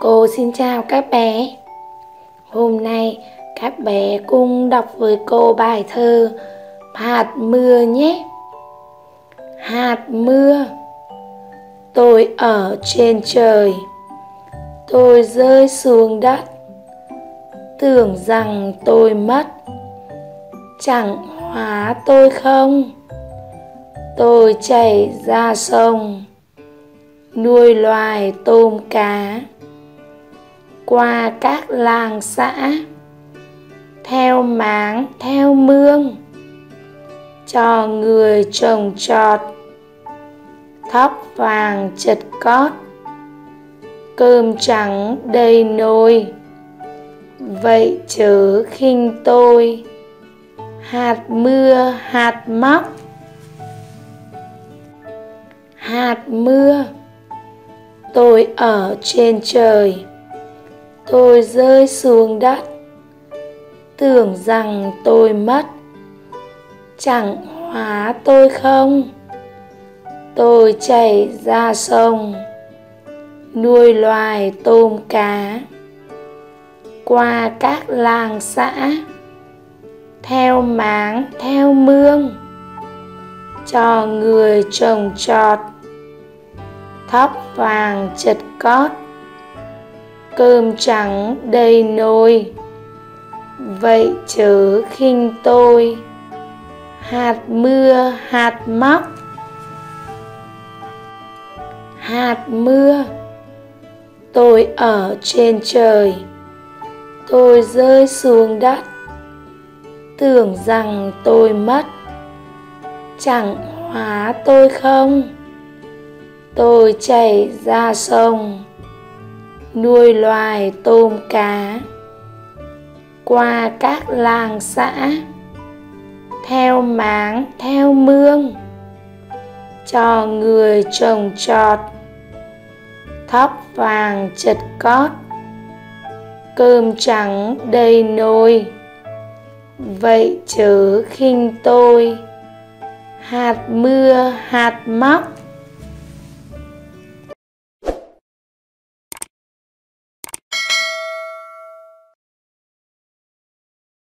Cô xin chào các bé. Hôm nay các bé cùng đọc với cô bài thơ Hạt mưa nhé. Hạt mưa, Tôi ở trên trời. Tôi rơi xuống đất. Tưởng rằng tôi mất. Chẳng hóa tôi không. Tôi chảy ra sông. Nuôi loài tôm cá qua các làng xã, theo máng, theo mương, cho người trồng trọt, thóc vàng chật cót, cơm trắng đầy nồi. Vậy chớ khinh tôi, hạt mưa, hạt móc. Hạt mưa, tôi ở trên trời tôi rơi xuống đất. Tưởng rằng tôi mất. Chẳng hóa tôi không. Tôi chảy ra sông. Nuôi loài tôm cá. Qua các làng xã. Theo máng, theo mương. Cho người trồng trọt. Thóc vàng chật cót cơm trắng đầy nồi. Vậy chớ khinh tôi. Hạt mưa, hạt móc. Hạt mưa. Tôi ở trên trời. Tôi rơi xuống đất. Tưởng rằng tôi mất. Chẳng hóa tôi không. Tôi chảy ra sông nuôi loài tôm cá, qua các làng xã, theo máng, theo mương, cho người trồng trọt, thóc vàng chật cót, cơm trắng đầy nồi. Vậy chớ khinh tôi, hạt mưa, hạt móc